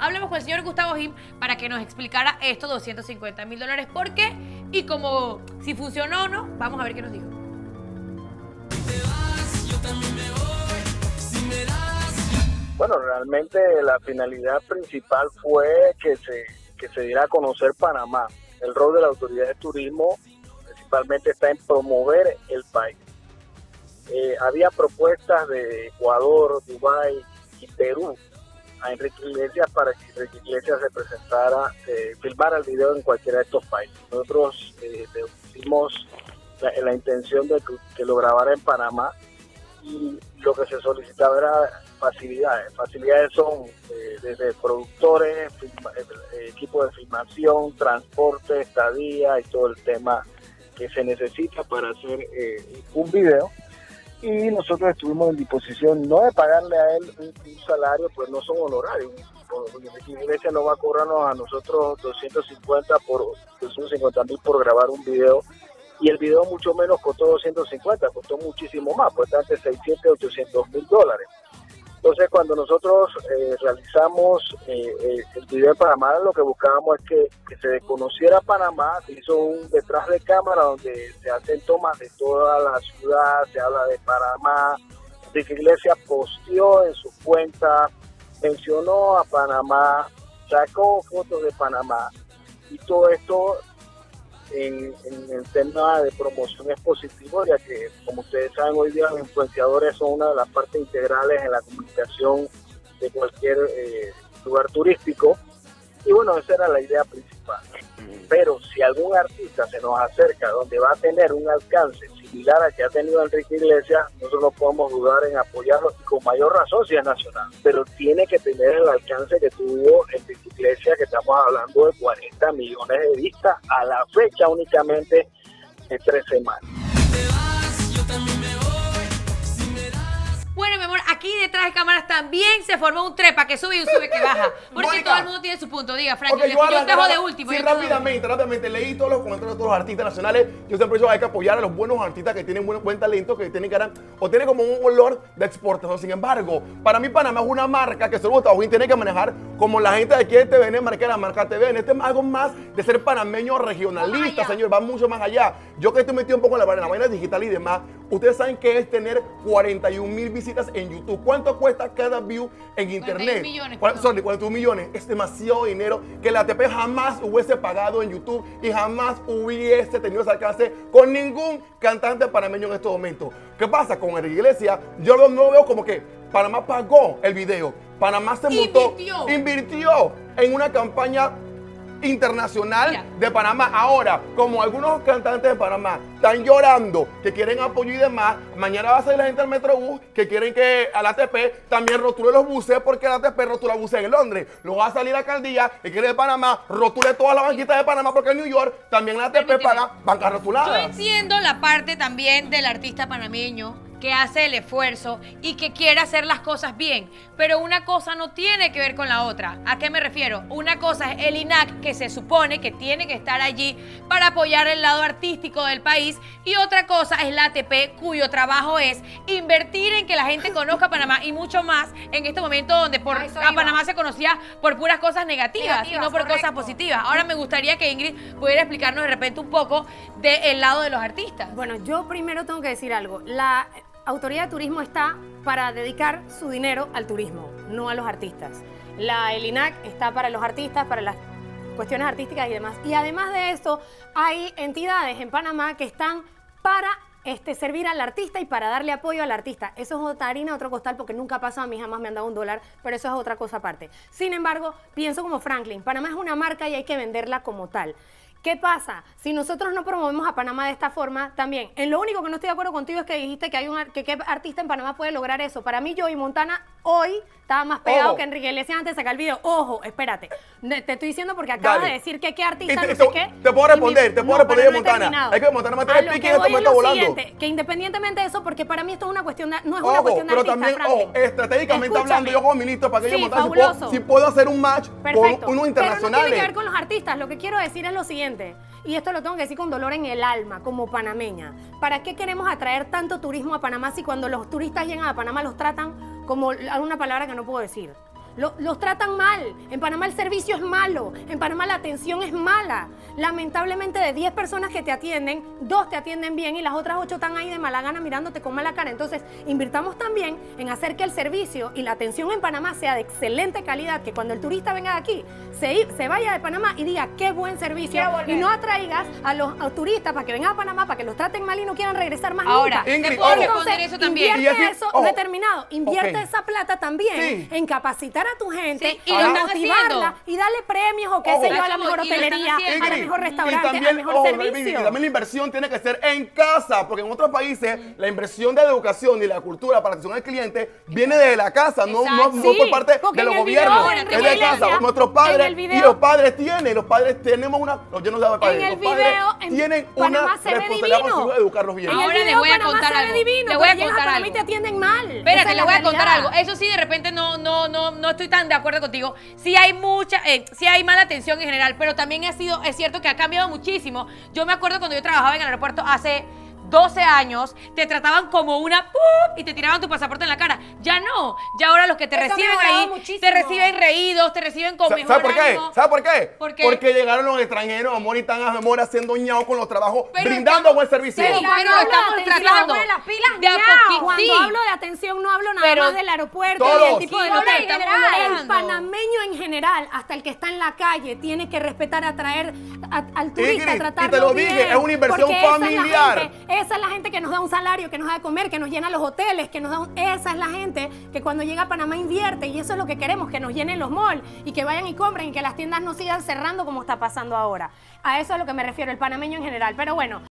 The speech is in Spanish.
hablamos con el señor Gustavo Jim para que nos explicara estos 250 mil dólares, por qué y como si funcionó o no, vamos a ver qué nos dijo. Bueno, realmente la finalidad principal fue que se, que se diera a conocer Panamá. El rol de la autoridad de turismo principalmente está en promover el país. Eh, había propuestas de Ecuador, Dubái y Perú a Enrique Iglesias para que Enrique Iglesias se presentara, eh, filmara el video en cualquiera de estos países. Nosotros eh, tuvimos la, intención de que, lo grabara en Panamá y lo que se solicitaba era facilidades. Facilidades son eh, desde productores, equipo de filmación, transporte, estadía y todo el tema que se necesita para hacer un video y nosotros estuvimos en disposición no de pagarle a él un, salario, pues no son honorarios. La iglesia no va a cobrarnos a nosotros 250 por 250 mil por grabar un video y el video mucho menos costó 250, costó muchísimo más, pues antes 600, 800 mil dólares. Entonces, cuando nosotros eh, realizamos eh, eh, el video de Panamá, lo que buscábamos es que, se conociera Panamá, se hizo un detrás de cámara donde se hacen tomas de toda la ciudad, se habla de Panamá. la Iglesia posteó en su cuenta, mencionó a Panamá, sacó fotos de Panamá y todo esto en, el tema de promoción es positivo, ya que, como ustedes saben, hoy día los influenciadores son una de las partes integrales en la comunicación de cualquier eh, lugar turístico. Y bueno, esa era la idea principal. Pero si algún artista se nos acerca donde va a tener un alcance similar a que ha tenido Enrique Iglesias, nosotros no podemos dudar en apoyarlo y con mayor razón si es nacional. Pero tiene que tener el alcance que tuvo Enrique Iglesias, que estamos hablando de 40 millones de vistas a la fecha únicamente de tres semanas. Detrás de cámaras también se formó un trepa que sube y un sube que baja. Porque todo el mundo tiene su punto. Diga, Frank, yo, yo dejo de último. Sí, rápidamente, rápidamente. Leí todos los comentarios de todos los artistas nacionales. Yo siempre digo, hay que apoyar a los buenos artistas que tienen buen, buen talento, que tienen cara, o tienen como un olor de exportación. Sin embargo, para mí Panamá es una marca que solo Gustavo tiene que manejar como la gente de aquí de TVN marca la marca TVN. Este es algo más de ser panameño regionalista, señor. Va mucho más allá. Yo que estoy metido un poco en la, en la vaina digital y demás, ustedes saben que es tener 41 mil visitas en YouTube. ¿Cuánto cuesta cada view en internet? 41 millones. Sorry, 41 millones. Es demasiado dinero que la ATP jamás hubiese pagado en YouTube y jamás hubiese tenido ese alcance con ningún cantante panameño en estos momentos. ¿Qué pasa con la iglesia? Yo no lo veo como que Panamá pagó el video. Panamá se montó, invirtió en una campaña internacional de Panamá. Ahora, como algunos cantantes de Panamá están llorando que quieren apoyo y demás, mañana va a salir la gente del Metrobús que quieren que al ATP también rotule los buses porque el ATP rotula buses en Londres. Luego va a salir la alcaldía que quiere de Panamá, rotule todas las banquitas de Panamá porque en New York también el ATP paga bancas rotuladas. Yo entiendo la parte también del artista panameño que hace el esfuerzo y que quiere hacer las cosas bien. Pero una cosa no tiene que ver con la otra. ¿A qué me refiero? Una cosa es el INAC, que se supone que tiene que estar allí para apoyar el lado artístico del país. Y otra cosa es la ATP, cuyo trabajo es invertir en que la gente conozca a Panamá y mucho más en este momento donde por, a Panamá se conocía por puras cosas negativas, y no por cosas positivas. Ahora me gustaría que Ingrid pudiera explicarnos de repente un poco del lado de los artistas. Bueno, yo primero tengo que decir algo. La Autoridad de Turismo está para dedicar su dinero al turismo, no a los artistas. La ELINAC está para los artistas, para las cuestiones artísticas y demás. Y además de eso, hay entidades en Panamá que están para este, servir al artista y para darle apoyo al artista. Eso es otra harina, otro costal, porque nunca ha pasado, a mí jamás me han dado un dólar, pero eso es otra cosa aparte. Sin embargo, pienso como Franklin, Panamá es una marca y hay que venderla como tal. ¿Qué pasa? Si nosotros no promovemos a Panamá de esta forma, también, en lo único que no estoy de acuerdo contigo es que dijiste que hay un que qué artista en Panamá puede lograr eso. Para mí, Joey Montana hoy estaba más pegado que Enrique Iglesias antes de sacar el video. Ojo, espérate. Te estoy diciendo porque acabas de decir que qué artista te, no sé qué. Te puedo responder, te puedo responder, Montana. Hay que Montana me el pique y esto me está volando. que independientemente de eso, porque para mí esto es una cuestión de, no es una cuestión de pero también, ojo, estratégicamente hablando, yo como ministro, para que yo Montana, si puedo, hacer un match con unos. Pero no tiene que ver con los artistas. Lo que quiero decir es lo y esto lo tengo que decir con dolor en el alma, como panameña. ¿Para qué queremos atraer tanto turismo a Panamá si cuando los turistas llegan a Panamá los tratan como alguna palabra que no puedo decir? Lo- los tratan mal. En Panamá el servicio es malo. En Panamá la atención es mala. Lamentablemente de 10 personas que te atienden, dos te atienden bien y las otras 8 están ahí de mala gana mirándote con mala cara. Entonces, invirtamos también en hacer que el servicio y la atención en Panamá sea de excelente calidad, que cuando el turista venga de aquí, se, se vaya de Panamá y diga qué buen servicio y no atraigas a los a turistas para que vengan a Panamá, para que los traten mal y no quieran regresar más Ahora, nunca. Ingrid, responder eso también. Invierte Y así- eso, ojo. no he terminado, invierte esa plata también Sí. en capacitar a tu gente, Sí, y motivarla haciendo. y darle premios o qué Ojo. sé yo, a la mejor y hotelería, a la mejor y restaurante, también, al mejor ojo, servicio. Y también la inversión tiene que ser en casa, porque en otros países la inversión de educación y la cultura para atención al cliente viene de la casa, no, no, por parte de los video, gobiernos, es de casa. Nuestros padres y los padres tienen, los padres tenemos una, no, yo no sé de padres, En el los padres video, tienen una responsabilidad de educarlos bien. Ahora les video voy a contar algo. Les voy a contar y algo. te atienden mal. Espérate, es le la voy a contar algo. Eso sí, de repente no, no, no, no estoy tan de acuerdo contigo. Sí hay mucha, eh, sí hay mala atención en general, pero también ha sido, es cierto que ha cambiado muchísimo. Yo me acuerdo cuando yo trabajaba en el aeropuerto hace 12 años, te trataban como una ¡pum! y te tiraban tu pasaporte en la cara. Ya no. Ya ahora los que te Eso reciben ahí, muchísimo. te reciben reídos, te reciben con Sa- mejor ¿Sabe por qué? ánimo. ¿Sabe por qué? ¿Por qué? Porque llegaron los extranjeros, amor, y están amor haciendo ñao con los trabajos, Pero brindando estamos- buen servicio. Pero bueno, cuando hablo de estamos atención, tratando. de las pilas De a poquito, Cuando sí. hablo de atención no hablo nada Pero más del aeropuerto todos. y el tipo de Sí, hotel. El panameño en general, hasta el que está en la calle, tiene que respetar, atraer a- al turista, Ingrid, y te tratarlo lo dije, bien, es una inversión es familiar. gente- Esa es la gente que nos da un salario, que nos da de comer, que nos llena los hoteles, que nos da un- esa es la gente que cuando llega a Panamá invierte y eso es lo que queremos, que nos llenen los malls y que vayan y compren y que las tiendas no sigan cerrando como está pasando ahora. A eso es a lo que me refiero, el panameño en general. Pero bueno,